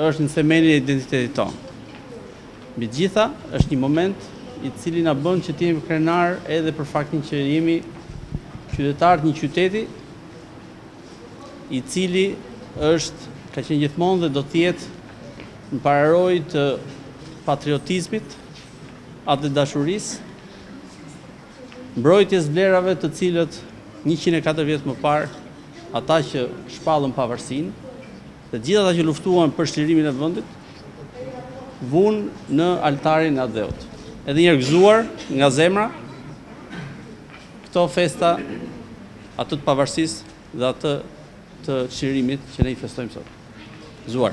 Është në themelin e identitetit tonë. Mbi të gjitha, është një moment i cili na bën që të jemi krenarë edhe për faktin që jemi qytetarë të një qyteti i cili është, ka qenë gjithmonë dhe do të jetë në pararojë të patriotizmit, atdhedashurisë, mbrojtjes së vlerave të cilat 104 vjet më parë, ata që shpallën pavarësinë, Dhe gjithë ata që luftuan për çlirimin e vendit vunë në altarin e atdheut. Edhe një herë gëzuar nga zemra këto festa atë të pavarësisë dhe atë të çlirimit që ne i festojmë sot. Gëzuar.